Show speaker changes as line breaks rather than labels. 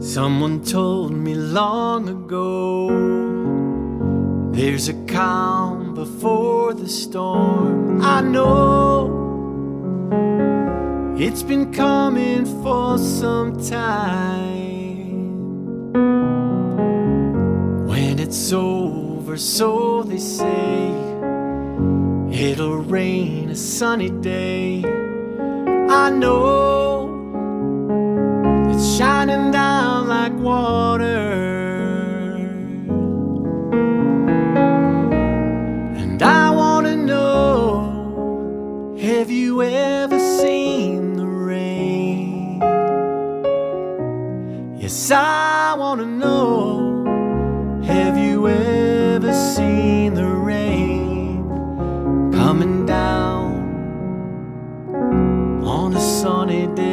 Someone told me long ago There's a calm before the storm. I know It's been coming for some time. When it's over, so they say It'll rain a sunny day. I know like water. And I want to know have you ever seen the rain? Yes, I want to know have you ever seen the rain coming down on a sunny day?